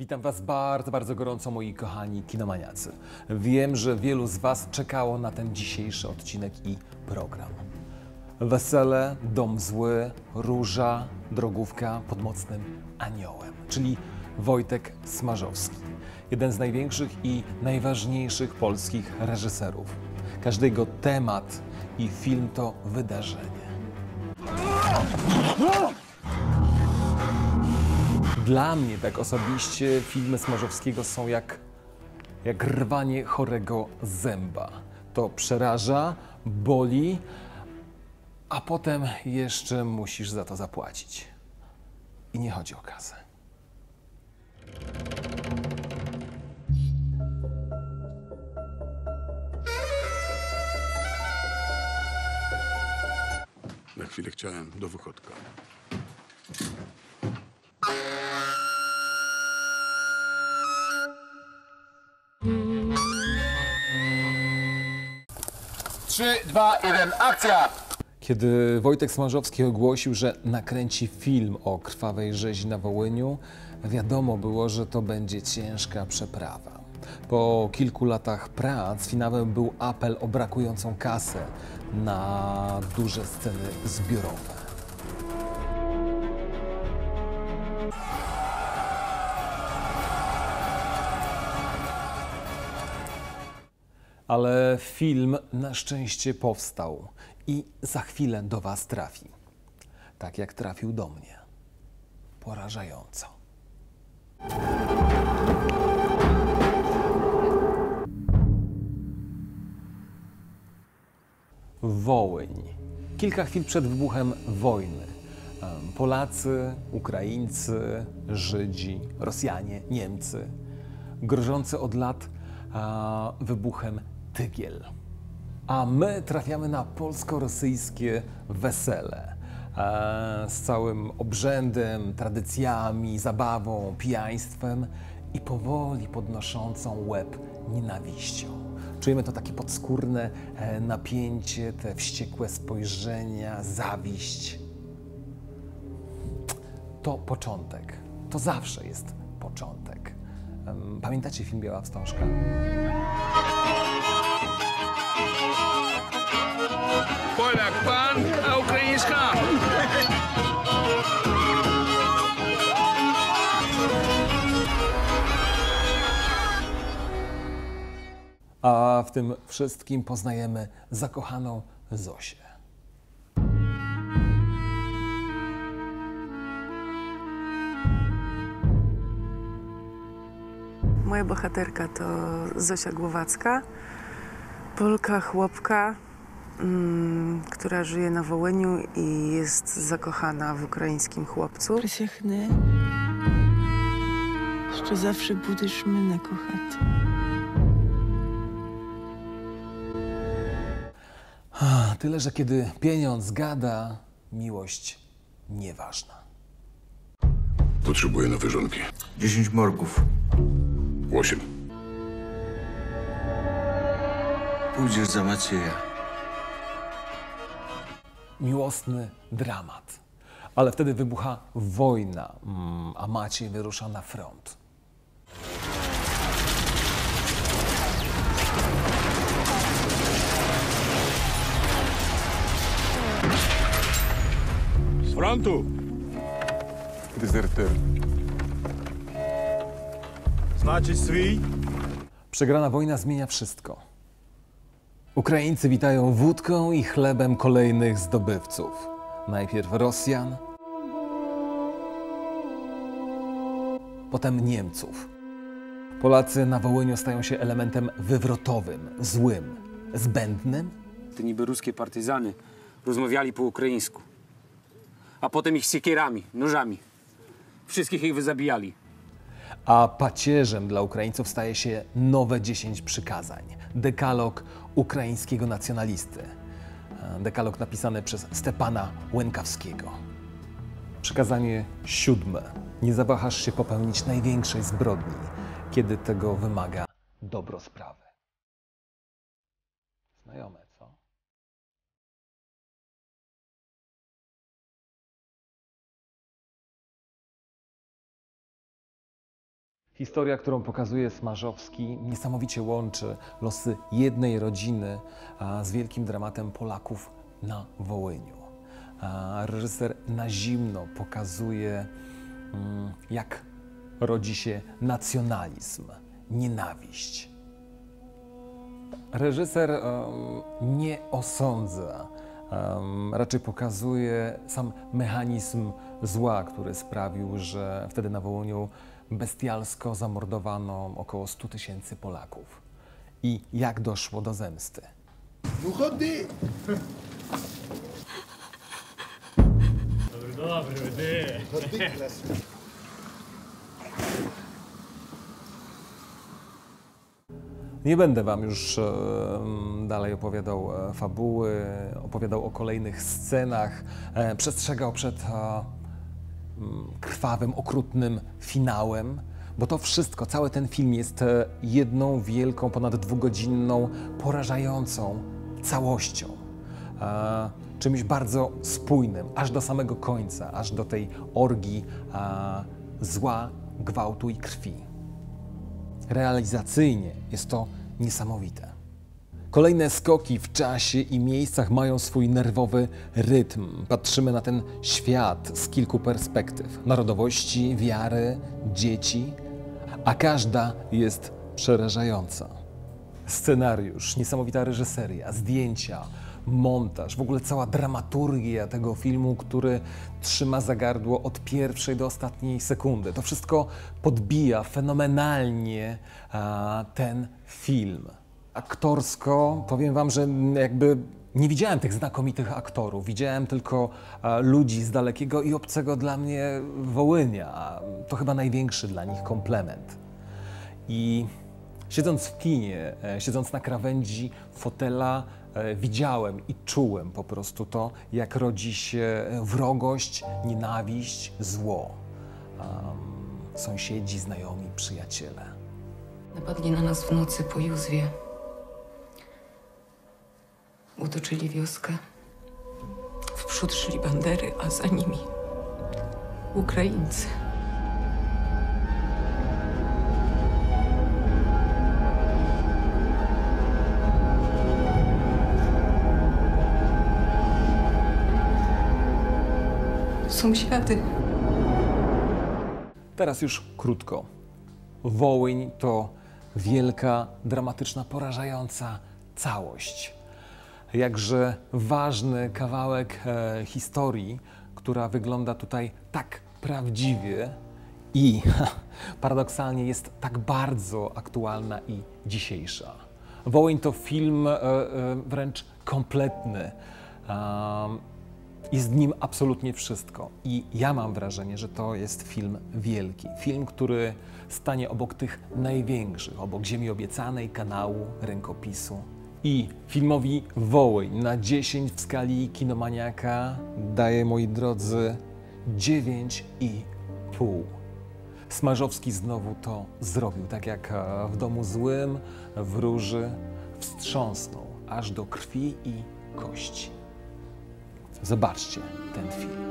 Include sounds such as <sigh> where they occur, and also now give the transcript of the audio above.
Witam Was bardzo, bardzo gorąco, moi kochani kinomaniacy. Wiem, że wielu z Was czekało na ten dzisiejszy odcinek i program. Wesele, Dom Zły, Róża, Drogówka pod mocnym aniołem, czyli Wojtek Smarzowski. Jeden z największych i najważniejszych polskich reżyserów. Każdy jego temat i film to wydarzenie. Dla mnie, tak osobiście, filmy Smarzowskiego są jak, jak rwanie chorego zęba. To przeraża, boli, a potem jeszcze musisz za to zapłacić. I nie chodzi o kasę. Na chwilę chciałem do wychodka. Trzy, dwa, jeden, akcja! Kiedy Wojtek Smarzowski ogłosił, że nakręci film o krwawej rzezi na Wołyniu, wiadomo było, że to będzie ciężka przeprawa. Po kilku latach prac finałem był apel o brakującą kasę na duże sceny zbiorowe. Ale film na szczęście powstał i za chwilę do Was trafi. Tak jak trafił do mnie. Porażająco. Wołyń. Kilka chwil przed wybuchem wojny. Polacy, Ukraińcy, Żydzi, Rosjanie, Niemcy. Grożący od lat wybuchem tygiel. A my trafiamy na polsko-rosyjskie wesele. e, Z całym obrzędem, tradycjami, zabawą, pijaństwem i powoli podnoszącą łeb nienawiścią. Czujemy to takie podskórne e, napięcie, te wściekłe spojrzenia, zawiść. To początek. To zawsze jest początek. Pamiętacie film Biała Wstążka? A w tym wszystkim poznajemy zakochaną Zosię. Moja bohaterka to Zosia Głowacka, Polka, chłopka, mm, która żyje na Wołyniu i jest zakochana w ukraińskim chłopcu. Присягни, що завжди будеш мене кохати. Tyle, że kiedy pieniądz gada, miłość nieważna. Potrzebuję nowej żonki. 10 morgów. Osiem. Pójdziesz za Macieja. Miłosny dramat. Ale wtedy wybucha wojna, mm, a Maciej wyrusza na front. frontu! Dezerter. Znaczy swój? Przegrana wojna zmienia wszystko. Ukraińcy witają wódką i chlebem kolejnych zdobywców. Najpierw Rosjan, potem Niemców. Polacy na Wołyniu stają się elementem wywrotowym, złym, zbędnym. Te niby ruskie partyzany rozmawiali po ukraińsku. A potem ich siekierami, nożami. Wszystkich ich wyzabijali. a pacierzem dla Ukraińców staje się nowe 10 przykazań. Dekalog ukraińskiego nacjonalisty. Dekalog napisany przez Stepana Łękawskiego. Przykazanie siódme. Nie zawahasz się popełnić największej zbrodni, kiedy tego wymaga dobro sprawy. Znajome, Historia, którą pokazuje Smarzowski, niesamowicie łączy losy jednej rodziny z wielkim dramatem Polaków na Wołyniu. Reżyser na zimno pokazuje, mm, jak rodzi się nacjonalizm, nienawiść. Reżyser em, nie osądza, em, raczej pokazuje sam mechanizm zła, który sprawił, że wtedy na Wołyniu bestialsko zamordowano około 100 tysięcy Polaków. I jak doszło do zemsty. Nie będę Wam już e, dalej opowiadał e, fabuły, opowiadał o kolejnych scenach, e, przestrzegał przed krwawym, okrutnym finałem, bo to wszystko, cały ten film jest e, jedną wielką, ponad dwugodzinną, porażającą całością. E, czymś bardzo spójnym, aż do samego końca, aż do tej orgii e, zła, gwałtu i krwi realizacyjnie jest to niesamowite. Kolejne skoki w czasie i miejscach mają swój nerwowy rytm. Patrzymy na ten świat z kilku perspektyw: narodowości, wiary, dzieci, a każda jest przerażająca. Scenariusz, niesamowita reżyseria, zdjęcia, montaż, w ogóle cała dramaturgia tego filmu, który trzyma za gardło od pierwszej do ostatniej sekundy. To wszystko podbija fenomenalnie a, ten film. Aktorsko powiem Wam, że jakby nie widziałem tych znakomitych aktorów. Widziałem tylko a, ludzi z dalekiego i obcego dla mnie Wołynia. To chyba największy dla nich komplement. I siedząc w kinie, e, siedząc na krawędzi fotela, e, widziałem i czułem po prostu to, jak rodzi się wrogość, nienawiść, zło. Am, sąsiedzi, znajomi, przyjaciele. Napadli na nas w nocy po Józwie. Utoczyli wioskę. W przód szli bandery, a za nimi Ukraińcy. Sąsiady. Teraz już krótko. Wołyń to wielka, dramatyczna, porażająca całość. Jakże ważny kawałek e, historii, która wygląda tutaj tak prawdziwie i <laughs> paradoksalnie jest tak bardzo aktualna i dzisiejsza. Wołyń to film e, e, wręcz kompletny. Jest w nim absolutnie wszystko. I ja mam wrażenie, że to jest film wielki. Film, który stanie obok tych największych, obok Ziemi Obiecanej, kanału, rękopisu. I filmowi Wołyń na 10 w skali kinomaniaka daje, moi drodzy, 9,5. Smarzowski znowu to zrobił, tak jak e, w Domu Złym, w Róży, wstrząsnął aż do krwi i kości. Zobaczcie ten film.